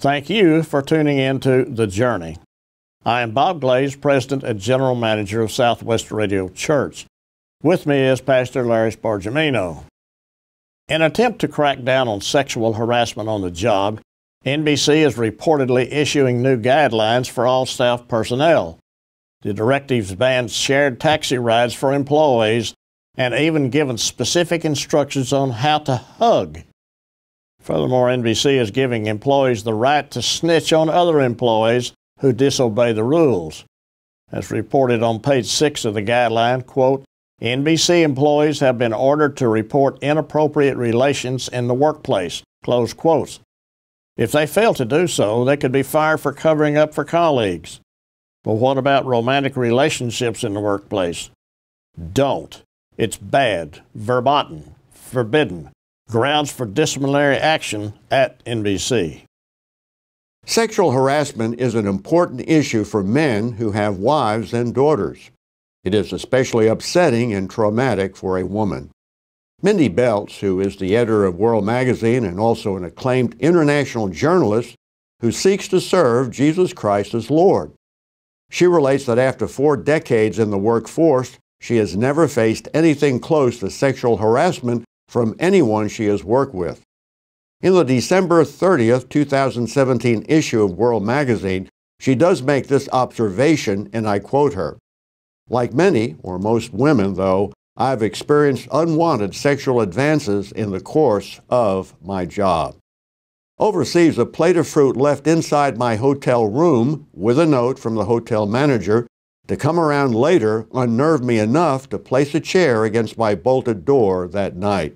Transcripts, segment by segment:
Thank you for tuning in to The Journey. I am Bob Glaze, President and General Manager of Southwest Radio Church. With me is Pastor Larry Spargimino. In an attempt to crack down on sexual harassment on the job, NBC is reportedly issuing new guidelines for all staff personnel. The directives ban shared taxi rides for employees and even given specific instructions on how to hug. Furthermore, NBC is giving employees the right to snitch on other employees who disobey the rules. As reported on page 6 of the guideline, quote, NBC employees have been ordered to report inappropriate relations in the workplace, close quotes. If they fail to do so, they could be fired for covering up for colleagues. But what about romantic relationships in the workplace? Don't. It's bad, verboten, forbidden, grounds for disciplinary action at NBC. Sexual harassment is an important issue for men who have wives and daughters. It is especially upsetting and traumatic for a woman. Mindy Belz, who is the editor of World Magazine and also an acclaimed international journalist who seeks to serve Jesus Christ as Lord. She relates that after four decades in the workforce, she has never faced anything close to sexual harassment from anyone she has worked with. In the December 30th, 2017 issue of World Magazine, she does make this observation, and I quote her Like many, or most women, though, I've experienced unwanted sexual advances in the course of my job. Overseas, a plate of fruit left inside my hotel room with a note from the hotel manager to come around later unnerved me enough to place a chair against my bolted door that night.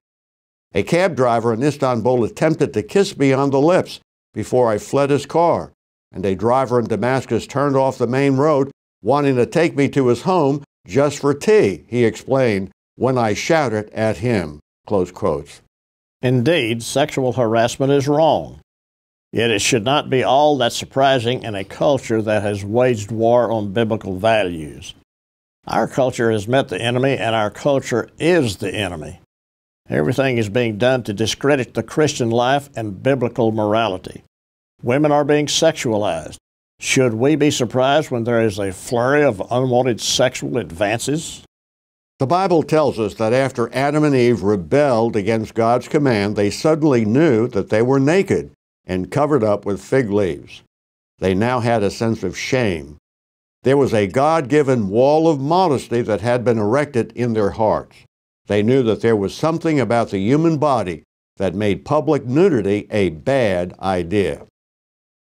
A cab driver in Istanbul attempted to kiss me on the lips before I fled his car, and a driver in Damascus turned off the main road, wanting to take me to his home just for tea, he explained, when I shouted at him. Close quotes. Indeed, sexual harassment is wrong. Yet it should not be all that surprising in a culture that has waged war on biblical values. Our culture has met the enemy, and our culture is the enemy. Everything is being done to discredit the Christian life and biblical morality. Women are being sexualized. Should we be surprised when there is a flurry of unwanted sexual advances? The Bible tells us that after Adam and Eve rebelled against God's command, they suddenly knew that they were naked and covered up with fig leaves. They now had a sense of shame. There was a God given wall of modesty that had been erected in their hearts. They knew that there was something about the human body that made public nudity a bad idea.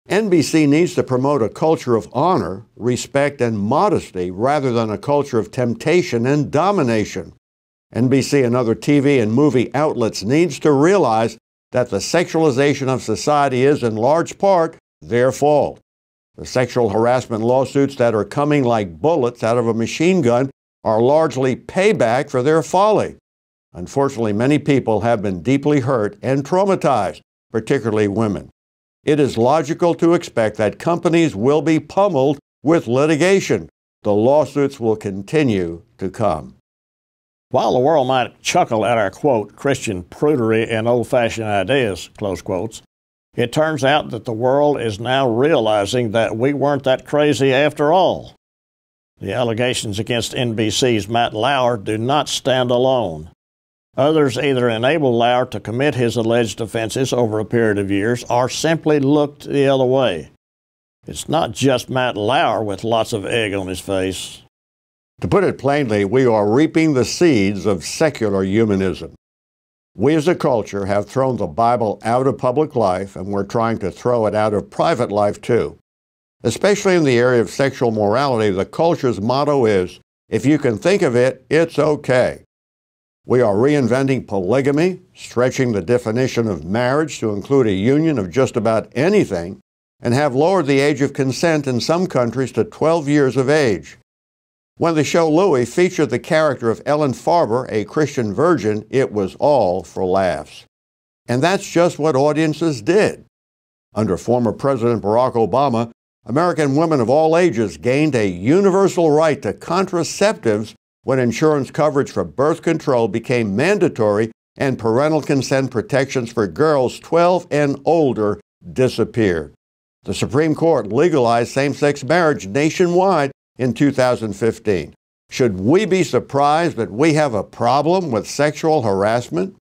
NBC needs to promote a culture of honor, respect, and modesty rather than a culture of temptation and domination. NBC and other TV and movie outlets needs to realize that the sexualization of society is in large part their fault. The sexual harassment lawsuits that are coming like bullets out of a machine gun are largely payback for their folly. Unfortunately, many people have been deeply hurt and traumatized, particularly women. It is logical to expect that companies will be pummeled with litigation. The lawsuits will continue to come. While the world might chuckle at our quote, Christian prudery and old fashioned ideas, close quotes, it turns out that the world is now realizing that we weren't that crazy after all. The allegations against NBC's Matt Lauer do not stand alone. Others either enable Lauer to commit his alleged offenses over a period of years or simply looked the other way. It's not just Matt Lauer with lots of egg on his face. To put it plainly, we are reaping the seeds of secular humanism. We as a culture have thrown the Bible out of public life, and we're trying to throw it out of private life too. Especially in the area of sexual morality, the culture's motto is if you can think of it, it's okay. We are reinventing polygamy, stretching the definition of marriage to include a union of just about anything, and have lowered the age of consent in some countries to 12 years of age. When the show Louie featured the character of Ellen Farber, a Christian virgin, it was all for laughs. And that's just what audiences did. Under former President Barack Obama, American women of all ages gained a universal right to contraceptives when insurance coverage for birth control became mandatory and parental consent protections for girls 12 and older disappeared. The Supreme Court legalized same sex marriage nationwide in 2015. Should we be surprised that we have a problem with sexual harassment?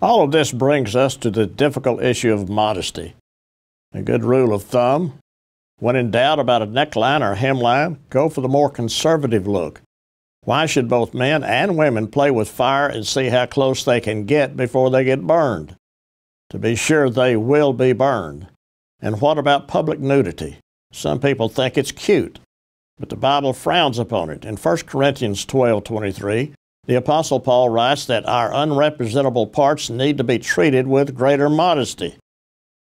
All of this brings us to the difficult issue of modesty. A good rule of thumb when in doubt about a neckline or hemline, go for the more conservative look. Why should both men and women play with fire and see how close they can get before they get burned? To be sure, they will be burned. And what about public nudity? Some people think it's cute, but the Bible frowns upon it. In 1 Corinthians 12:23, the apostle Paul writes that our unrepresentable parts need to be treated with greater modesty.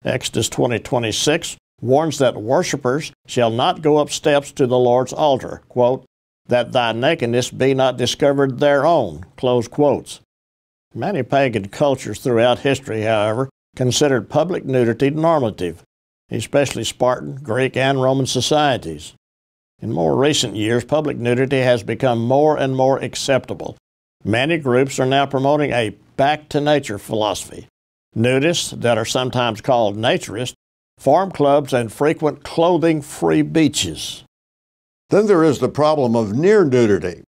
Exodus 20:26 warns that worshippers shall not go up steps to the Lord's altar, quote, that thy nakedness be not discovered thereon, close quotes. Many pagan cultures throughout history, however, considered public nudity normative, especially Spartan, Greek, and Roman societies. In more recent years, public nudity has become more and more acceptable. Many groups are now promoting a back to nature philosophy. Nudists, that are sometimes called naturists, form clubs and frequent clothing free beaches. Then there is the problem of near nudity.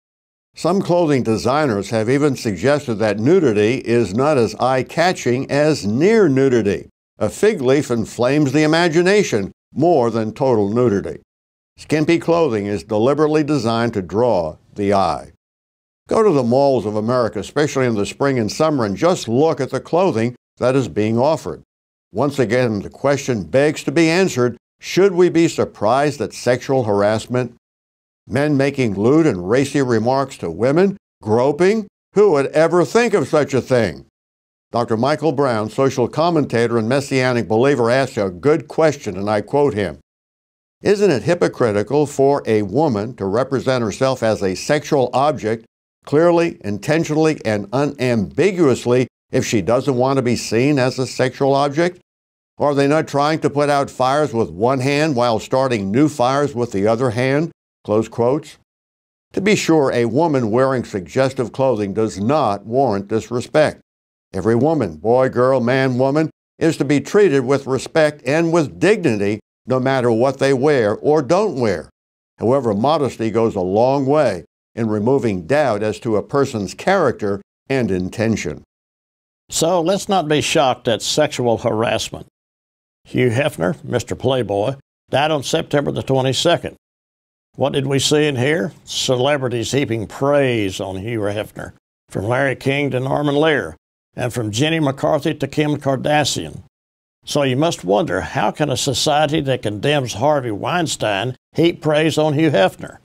Some clothing designers have even suggested that nudity is not as eye catching as near nudity. A fig leaf inflames the imagination more than total nudity. Skimpy clothing is deliberately designed to draw the eye. Go to the malls of America, especially in the spring and summer, and just look at the clothing that is being offered. Once again, the question begs to be answered should we be surprised at sexual harassment? Men making lewd and racy remarks to women? Groping? Who would ever think of such a thing? Dr. Michael Brown, social commentator and messianic believer, asked a good question, and I quote him Isn't it hypocritical for a woman to represent herself as a sexual object clearly, intentionally, and unambiguously if she doesn't want to be seen as a sexual object? Are they not trying to put out fires with one hand while starting new fires with the other hand? Close quotes. To be sure, a woman wearing suggestive clothing does not warrant disrespect. Every woman, boy, girl, man, woman, is to be treated with respect and with dignity no matter what they wear or don't wear. However, modesty goes a long way in removing doubt as to a person's character and intention. So let's not be shocked at sexual harassment. Hugh Hefner, Mr. Playboy, died on September the 22nd. What did we see and hear? Celebrities heaping praise on Hugh Hefner, from Larry King to Norman Lear, and from Jenny McCarthy to Kim Kardashian. So you must wonder how can a society that condemns Harvey Weinstein heap praise on Hugh Hefner?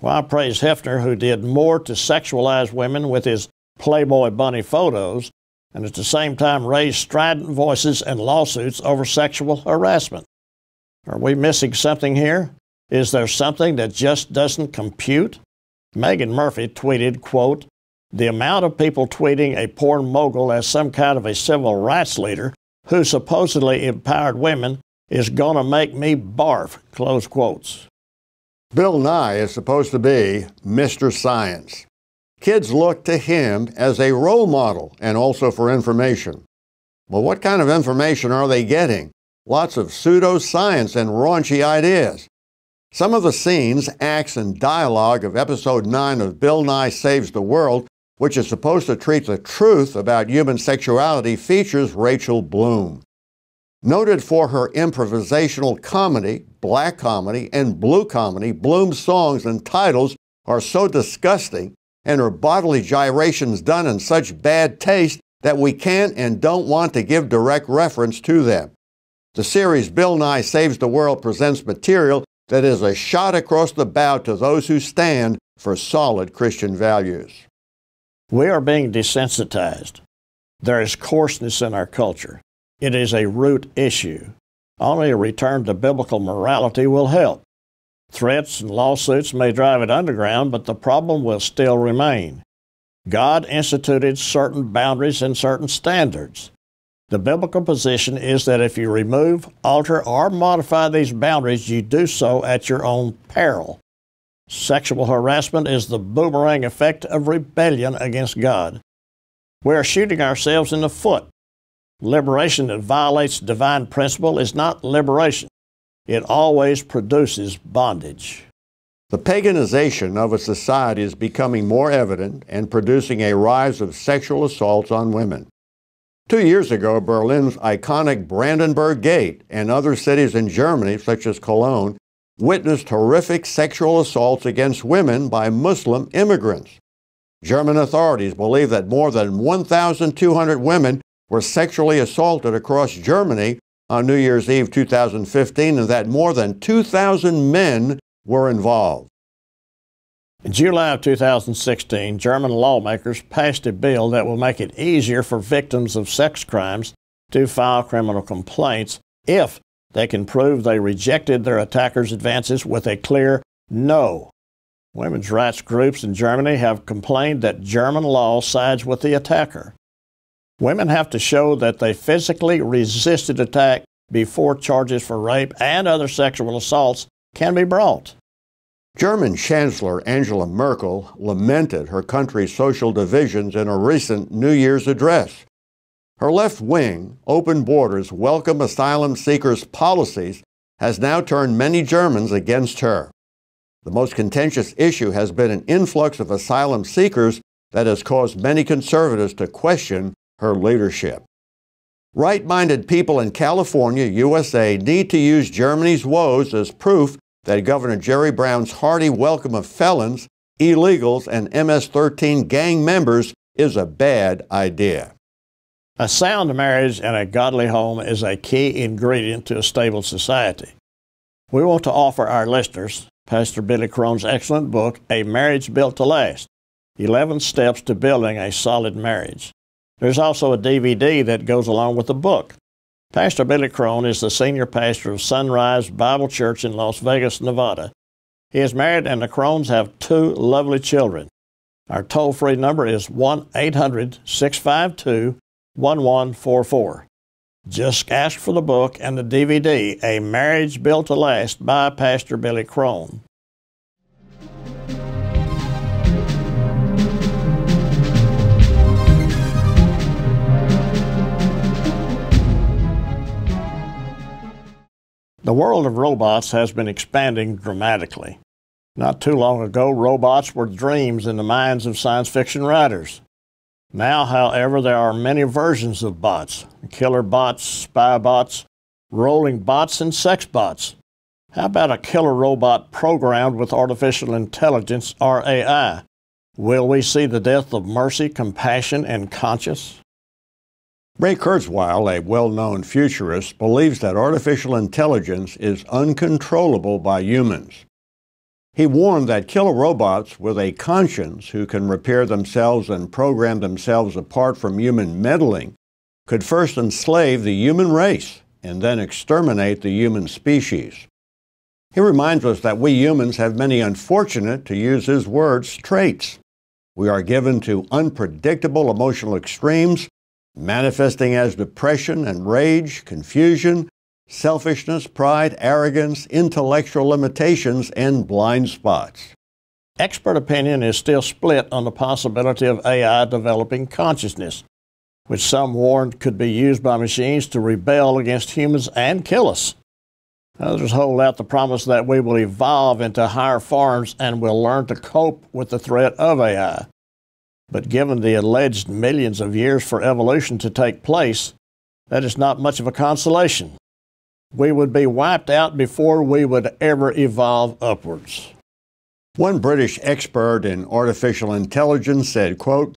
Why praise Hefner, who did more to sexualize women with his Playboy bunny photos and at the same time raise strident voices and lawsuits over sexual harassment. Are we missing something here? Is there something that just doesn't compute? Meghan Murphy tweeted, quote, the amount of people tweeting a porn mogul as some kind of a civil rights leader who supposedly empowered women is going to make me barf, close quotes. Bill Nye is supposed to be Mr. Science. Kids look to him as a role model and also for information. Well, what kind of information are they getting? Lots of pseudoscience and raunchy ideas. Some of the scenes, acts, and dialogue of episode 9 of Bill Nye Saves the World, which is supposed to treat the truth about human sexuality, features Rachel Bloom. Noted for her improvisational comedy, black comedy, and blue comedy, Bloom's songs and titles are so disgusting and her bodily gyrations done in such bad taste that we can't and don't want to give direct reference to them. The series Bill Nye Saves the World presents material that is a shot across the bow to those who stand for solid Christian values. We are being desensitized. There is coarseness in our culture. It is a root issue. Only a return to biblical morality will help. Threats and lawsuits may drive it underground, but the problem will still remain. God instituted certain boundaries and certain standards. The biblical position is that if you remove, alter, or modify these boundaries, you do so at your own peril. Sexual harassment is the boomerang effect of rebellion against God. We are shooting ourselves in the foot. Liberation that violates divine principle is not liberation. It always produces bondage. The paganization of a society is becoming more evident and producing a rise of sexual assaults on women. Two years ago, Berlin's iconic Brandenburg Gate and other cities in Germany, such as Cologne, witnessed horrific sexual assaults against women by Muslim immigrants. German authorities believe that more than 1,200 women were sexually assaulted across Germany on New Year's Eve 2015 and that more than 2,000 men were involved. In July of 2016, German lawmakers passed a bill that will make it easier for victims of sex crimes to file criminal complaints if they can prove they rejected their attacker's advances with a clear no. Women's rights groups in Germany have complained that German law sides with the attacker. Women have to show that they physically resisted attack before charges for rape and other sexual assaults can be brought. German Chancellor Angela Merkel lamented her country's social divisions in a recent New Year's address. Her left wing, open borders, welcome asylum seekers policies has now turned many Germans against her. The most contentious issue has been an influx of asylum seekers that has caused many conservatives to question her leadership. Right minded people in California, USA, need to use Germany's woes as proof that Governor Jerry Brown's hearty welcome of felons, illegals, and MS 13 gang members is a bad idea. A sound marriage and a godly home is a key ingredient to a stable society. We want to offer our listeners Pastor Billy Crone's excellent book, A Marriage Built to Last 11 Steps to Building a Solid Marriage. There's also a DVD that goes along with the book. Pastor Billy Crone is the senior pastor of Sunrise Bible Church in Las Vegas, Nevada. He is married, and the Crones have two lovely children. Our toll free number is 1 800 652 1144. Just ask for the book and the DVD, A Marriage Built to Last by Pastor Billy Crone. The world of robots has been expanding dramatically. Not too long ago, robots were dreams in the minds of science fiction writers. Now, however, there are many versions of bots killer bots, spy bots, rolling bots, and sex bots. How about a killer robot programmed with artificial intelligence, or AI? Will we see the death of mercy, compassion, and conscience? Ray Kurzweil, a well known futurist, believes that artificial intelligence is uncontrollable by humans. He warned that killer robots with a conscience who can repair themselves and program themselves apart from human meddling could first enslave the human race and then exterminate the human species. He reminds us that we humans have many unfortunate, to use his words, traits. We are given to unpredictable emotional extremes, manifesting as depression and rage, confusion, selfishness, pride, arrogance, intellectual limitations, and blind spots. Expert opinion is still split on the possibility of AI developing consciousness, which some warned could be used by machines to rebel against humans and kill us. Others hold out the promise that we will evolve into higher forms and will learn to cope with the threat of AI. But given the alleged millions of years for evolution to take place, that is not much of a consolation we would be wiped out before we would ever evolve upwards. One British expert in artificial intelligence said, quote,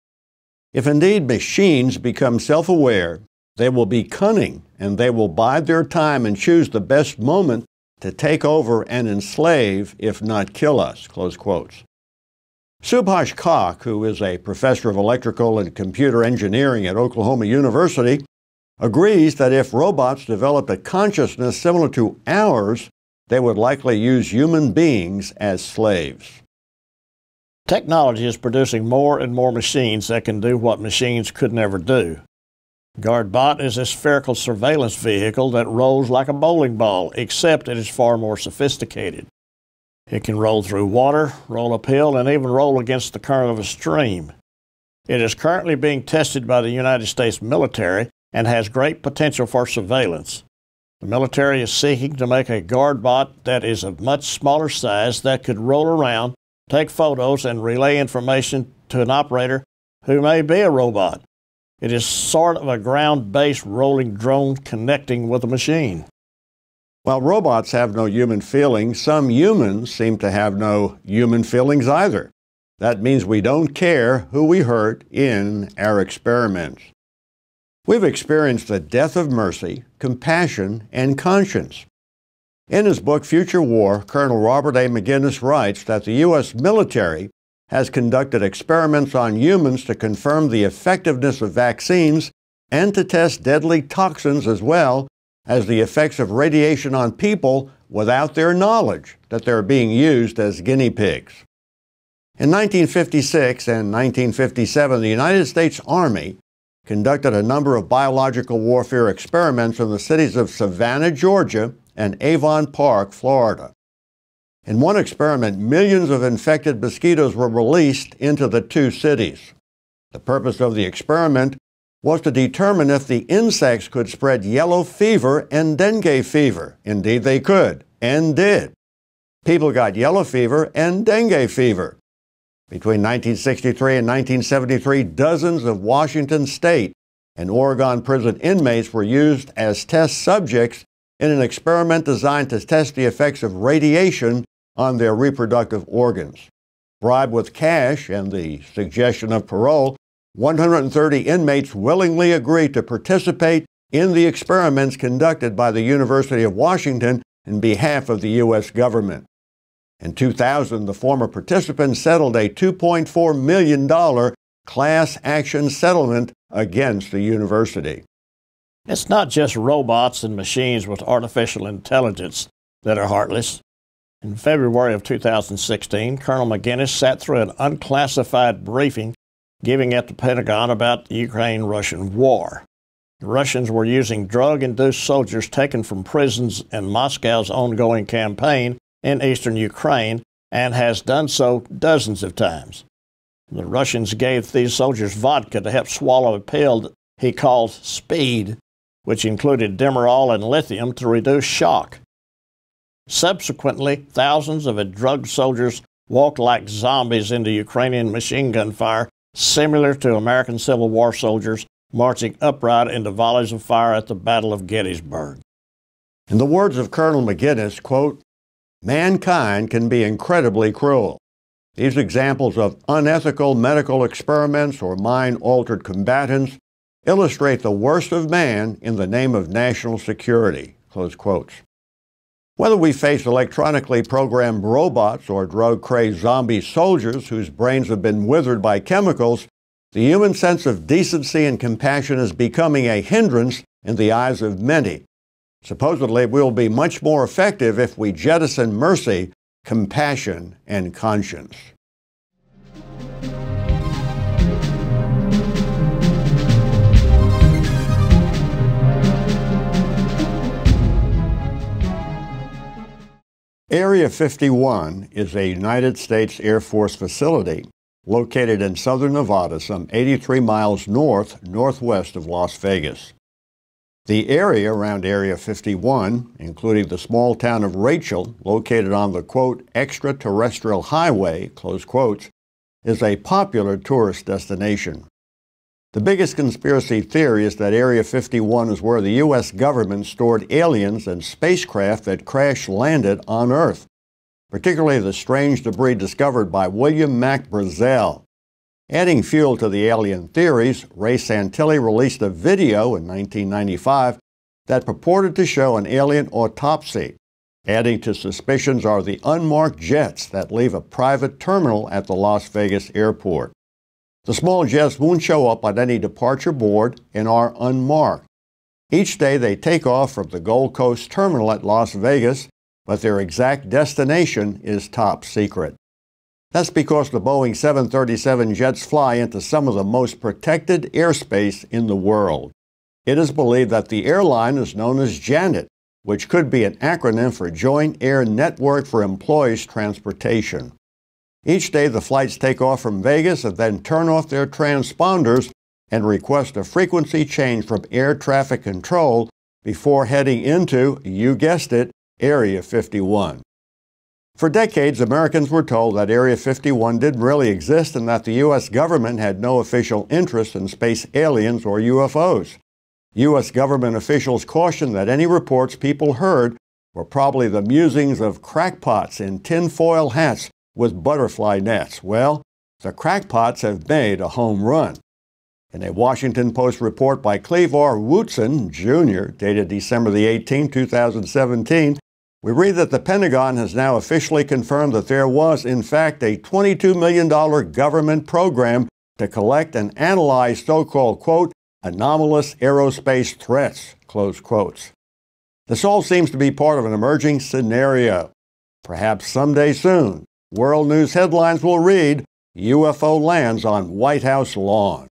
If indeed machines become self aware, they will be cunning and they will bide their time and choose the best moment to take over and enslave, if not kill us. Close quotes. Subhash Kak, who is a professor of electrical and computer engineering at Oklahoma University, agrees that if robots developed a consciousness similar to ours, they would likely use human beings as slaves. Technology is producing more and more machines that can do what machines could never do. GuardBot is a spherical surveillance vehicle that rolls like a bowling ball, except it is far more sophisticated. It can roll through water, roll uphill, and even roll against the current of a stream. It is currently being tested by the United States military and has great potential for surveillance. The military is seeking to make a guard bot that is of much smaller size that could roll around, take photos, and relay information to an operator who may be a robot. It is sort of a ground based rolling drone connecting with a machine. While robots have no human feelings, some humans seem to have no human feelings either. That means we don't care who we hurt in our experiments. We've experienced the death of mercy, compassion, and conscience. In his book Future War, Colonel Robert A. Maginnis writes that the U.S. military has conducted experiments on humans to confirm the effectiveness of vaccines and to test deadly toxins as well as the effects of radiation on people without their knowledge that they're being used as guinea pigs. In 1956 and 1957, the United States Army conducted a number of biological warfare experiments in the cities of Savannah, Georgia, and Avon Park, Florida. In one experiment, millions of infected mosquitoes were released into the two cities. The purpose of the experiment was to determine if the insects could spread yellow fever and dengue fever. Indeed, they could, and did. People got yellow fever and dengue fever. Between 1963 and 1973, dozens of Washington state and Oregon prison inmates were used as test subjects in an experiment designed to test the effects of radiation on their reproductive organs. Bribed with cash and the suggestion of parole, 130 inmates willingly agreed to participate in the experiments conducted by the University of Washington in behalf of the U.S. government. In 2000, the former participants settled a $2.4 million class action settlement against the university. It's not just robots and machines with artificial intelligence that are heartless. In February of 2016, Colonel Maginnis sat through an unclassified briefing giving at the Pentagon about the Ukraine Russian war. The Russians were using drug induced soldiers taken from prisons in Moscow's ongoing campaign in eastern Ukraine and has done so dozens of times. The Russians gave these soldiers vodka to help swallow a pill he called speed, which included Demerol and lithium to reduce shock. Subsequently, thousands of drugged soldiers walked like zombies into Ukrainian machine gun fire, similar to American Civil War soldiers marching upright into volleys of fire at the Battle of Gettysburg. In the words of Colonel Maginnis, quote, mankind can be incredibly cruel. These examples of unethical medical experiments or mind altered combatants illustrate the worst of man in the name of national security. Close quotes. Whether we face electronically programmed robots or drug crazed zombie soldiers whose brains have been withered by chemicals, the human sense of decency and compassion is becoming a hindrance in the eyes of many. Supposedly, we'll be much more effective if we jettison mercy, compassion, and conscience. Area 51 is a United States Air Force facility located in southern Nevada, some 83 miles north northwest of Las Vegas. The area around Area 51, including the small town of Rachel, located on the quote, extraterrestrial highway, close quotes, is a popular tourist destination. The biggest conspiracy theory is that Area 51 is where the U.S. government stored aliens and spacecraft that crash landed on Earth, particularly the strange debris discovered by William Mac Brazel. Adding fuel to the alien theories, Ray Santilli released a video in 1995 that purported to show an alien autopsy. Adding to suspicions are the unmarked jets that leave a private terminal at the Las Vegas airport. The small jets won't show up on any departure board and are unmarked. Each day they take off from the Gold Coast terminal at Las Vegas, but their exact destination is top secret. That's because the Boeing 737 jets fly into some of the most protected airspace in the world. It is believed that the airline is known as JANET, which could be an acronym for Joint Air Network for Employees Transportation. Each day, the flights take off from Vegas and then turn off their transponders and request a frequency change from air traffic control before heading into, you guessed it, Area 51. For decades, Americans were told that Area 51 didn't really exist and that the U.S. government had no official interest in space aliens or UFOs. U.S. government officials cautioned that any reports people heard were probably the musings of crackpots in tinfoil hats with butterfly nets. Well, the crackpots have made a home run. In a Washington Post report by Cleve R. Wootson, Jr., dated December the 18, 2017, we read that the Pentagon has now officially confirmed that there was, in fact, a $22 million government program to collect and analyze so called, quote, anomalous aerospace threats, close quotes. This all seems to be part of an emerging scenario. Perhaps someday soon, world news headlines will read UFO lands on White House lawn.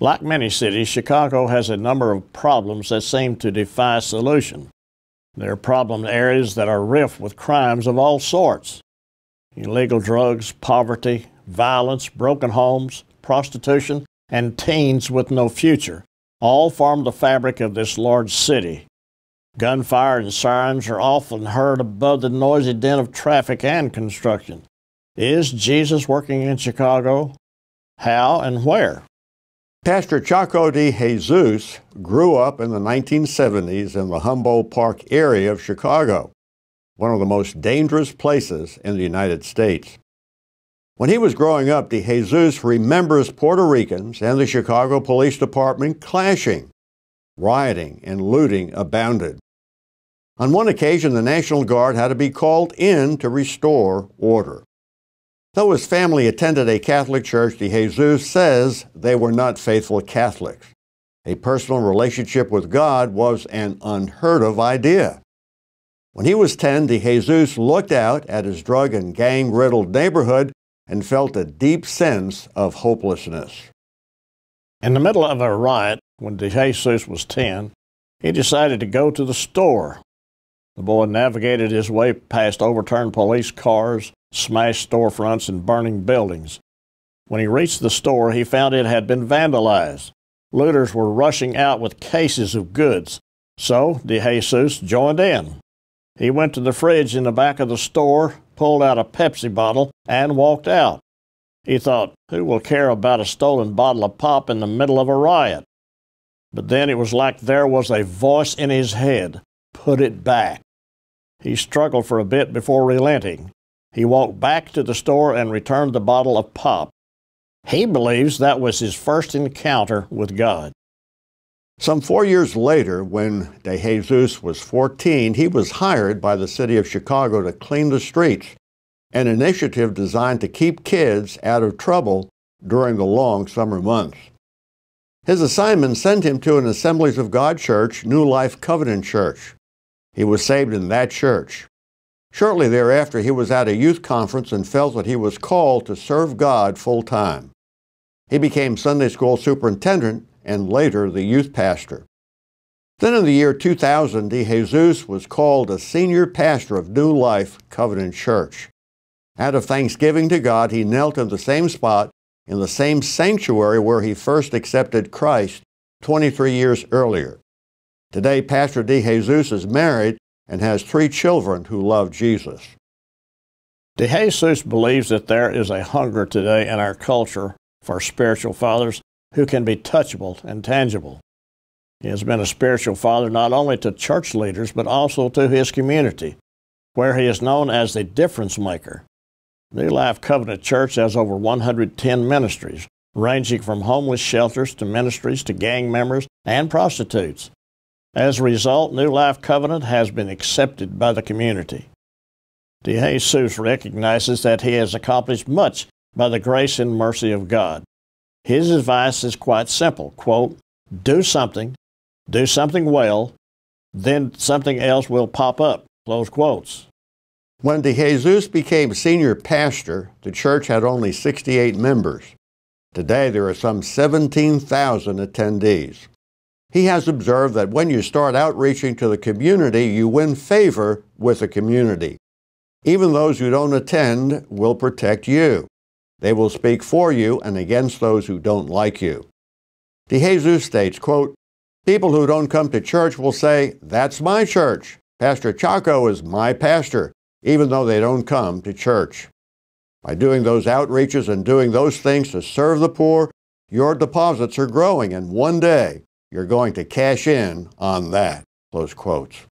Like many cities, Chicago has a number of problems that seem to defy solution. There are problem areas that are rife with crimes of all sorts illegal drugs, poverty, violence, broken homes, prostitution, and teens with no future all form the fabric of this large city. Gunfire and sirens are often heard above the noisy din of traffic and construction. Is Jesus working in Chicago? How and where? Pastor Choco de Jesus grew up in the 1970s in the Humboldt Park area of Chicago, one of the most dangerous places in the United States. When he was growing up, de Jesus remembers Puerto Ricans and the Chicago Police Department clashing. Rioting and looting abounded. On one occasion, the National Guard had to be called in to restore order. Though his family attended a Catholic church, De Jesus says they were not faithful Catholics. A personal relationship with God was an unheard of idea. When he was 10, De Jesus looked out at his drug and gang riddled neighborhood and felt a deep sense of hopelessness. In the middle of a riot, when De Jesus was 10, he decided to go to the store. The boy navigated his way past overturned police cars, smashed storefronts, and burning buildings. When he reached the store, he found it had been vandalized. Looters were rushing out with cases of goods, so De Jesus joined in. He went to the fridge in the back of the store, pulled out a Pepsi bottle, and walked out. He thought, who will care about a stolen bottle of pop in the middle of a riot? But then it was like there was a voice in his head put it back. He struggled for a bit before relenting. He walked back to the store and returned the bottle of pop. He believes that was his first encounter with God. Some four years later, when De Jesus was 14, he was hired by the city of Chicago to clean the streets, an initiative designed to keep kids out of trouble during the long summer months. His assignment sent him to an Assemblies of God church, New Life Covenant Church. He was saved in that church. Shortly thereafter, he was at a youth conference and felt that he was called to serve God full time. He became Sunday school superintendent and later the youth pastor. Then in the year 2000, De Jesus was called a senior pastor of New Life Covenant Church. Out of thanksgiving to God, he knelt in the same spot in the same sanctuary where he first accepted Christ 23 years earlier. Today, Pastor De Jesus is married and has three children who love Jesus. De Jesus believes that there is a hunger today in our culture for spiritual fathers who can be touchable and tangible. He has been a spiritual father not only to church leaders, but also to his community, where he is known as the difference maker. New Life Covenant Church has over 110 ministries, ranging from homeless shelters to ministries to gang members and prostitutes. As a result, New Life Covenant has been accepted by the community. De Jesus recognizes that he has accomplished much by the grace and mercy of God. His advice is quite simple quote, do something, do something well, then something else will pop up. Close quotes. When De Jesus became senior pastor, the church had only 68 members. Today there are some 17,000 attendees. He has observed that when you start outreaching to the community, you win favor with the community. Even those who don't attend will protect you. They will speak for you and against those who don't like you. DeJesus states, quote, People who don't come to church will say, That's my church. Pastor Choco is my pastor, even though they don't come to church. By doing those outreaches and doing those things to serve the poor, your deposits are growing, and one day you're going to cash in on that. Close quotes.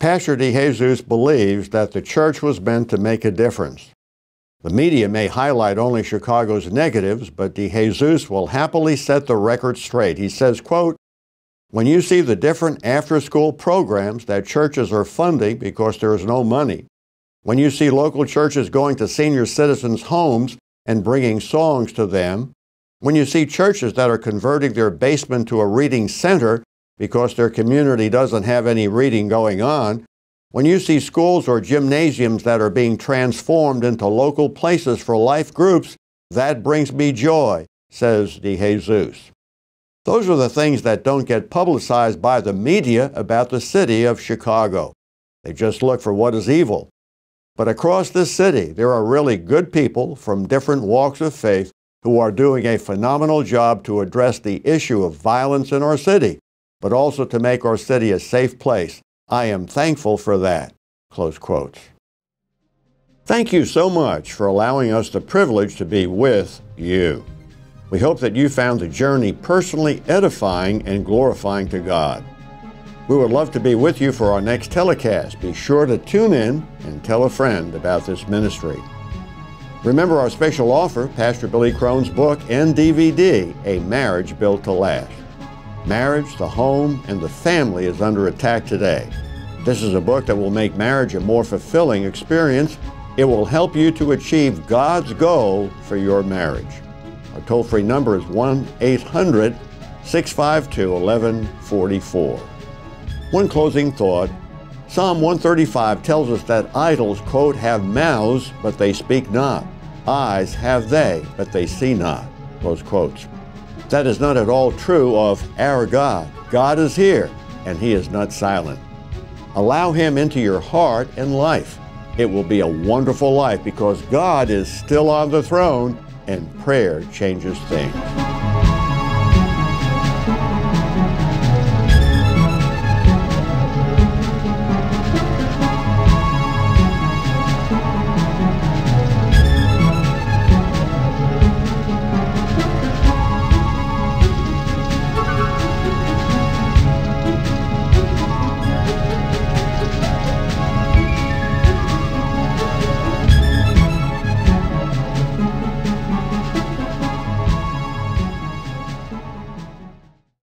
Pastor DeJesus believes that the church was meant to make a difference. The media may highlight only Chicago's negatives, but DeJesus will happily set the record straight. He says, quote, when you see the different after-school programs that churches are funding because there is no money, when you see local churches going to senior citizens' homes and bringing songs to them, when you see churches that are converting their basement to a reading center because their community doesn't have any reading going on, when you see schools or gymnasiums that are being transformed into local places for life groups, that brings me joy, says DeJesus. Those are the things that don't get publicized by the media about the city of Chicago. They just look for what is evil. But across this city, there are really good people from different walks of faith who are doing a phenomenal job to address the issue of violence in our city, but also to make our city a safe place. I am thankful for that. Close quotes. Thank you so much for allowing us the privilege to be with you. We hope that you found the journey personally edifying and glorifying to God. We would love to be with you for our next telecast. Be sure to tune in and tell a friend about this ministry. Remember our special offer, Pastor Billy Crone's book and DVD, A Marriage Built to Last. Marriage, the home, and the family is under attack today. This is a book that will make marriage a more fulfilling experience. It will help you to achieve God's goal for your marriage. Our toll free number is 1 800 652 1144. One closing thought Psalm 135 tells us that idols, quote, have mouths, but they speak not. Eyes have they, but they see not. Close quotes. That is not at all true of our God. God is here, and He is not silent. Allow Him into your heart and life. It will be a wonderful life because God is still on the throne and prayer changes things.